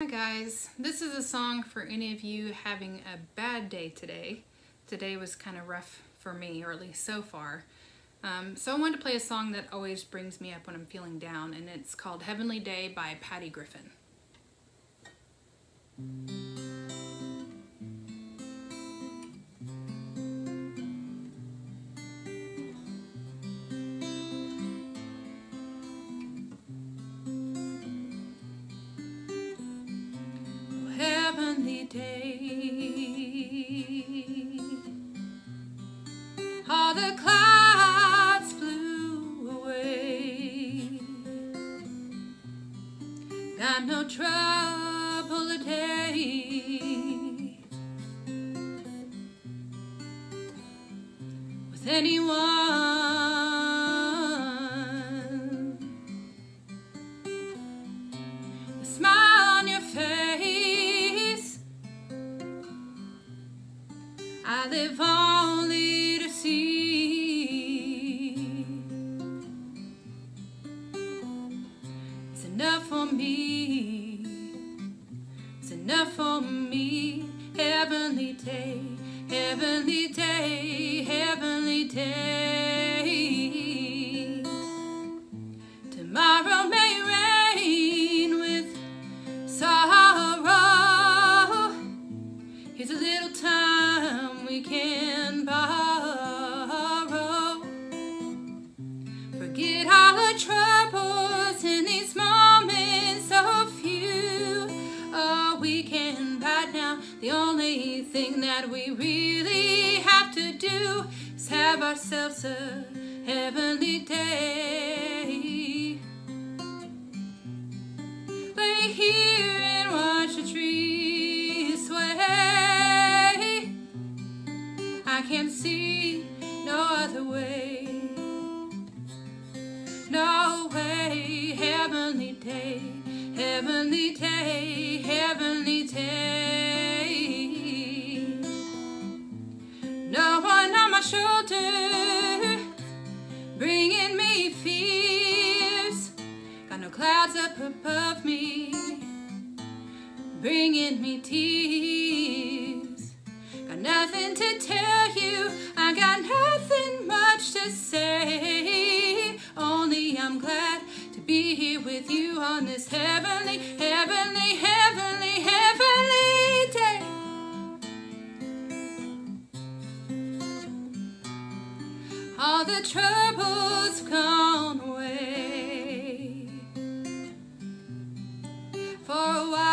Hi guys, this is a song for any of you having a bad day today. Today was kind of rough for me, or at least so far. Um, so I wanted to play a song that always brings me up when I'm feeling down, and it's called Heavenly Day by Patty Griffin. Day. All the clouds flew away. Got no trouble today with anyone. I live only to see. It's enough for me. It's enough for me. Heavenly day, heavenly day, heavenly day. Troubles in these moments so few. Oh, we can right now. The only thing that we really have to do is have ourselves a heavenly day. Day, heavenly day, heavenly day. No one on my shoulder, bringing me fears. Got no clouds up above me, bringing me tears. all the troubles gone away. For a while.